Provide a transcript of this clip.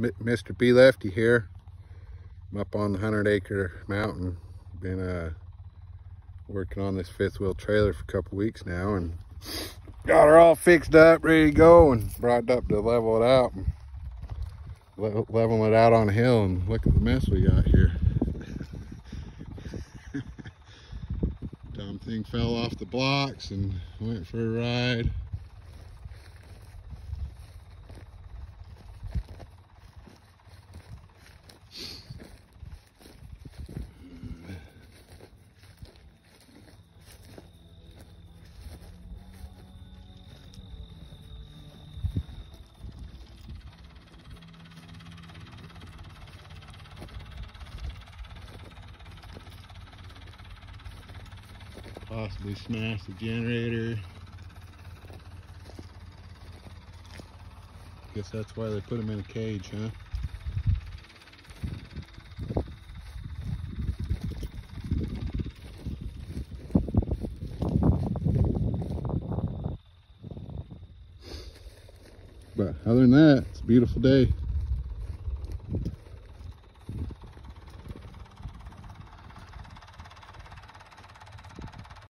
Mr. B Lefty here. I'm up on the 100 acre mountain. Been uh, working on this fifth wheel trailer for a couple weeks now and got her all fixed up, ready to go and brought up to level it out. Le leveling it out on a hill and look at the mess we got here. Dumb thing fell off the blocks and went for a ride. Possibly smash the generator. Guess that's why they put them in a cage, huh? But other than that, it's a beautiful day.